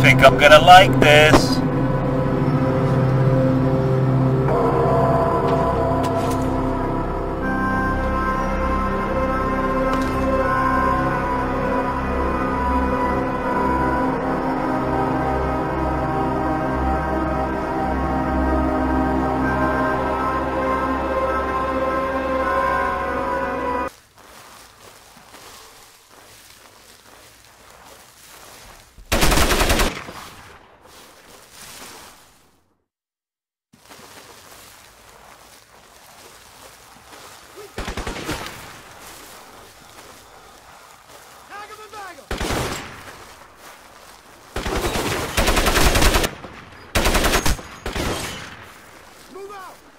think I'm gonna like this. out!